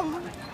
go!